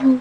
…嗯、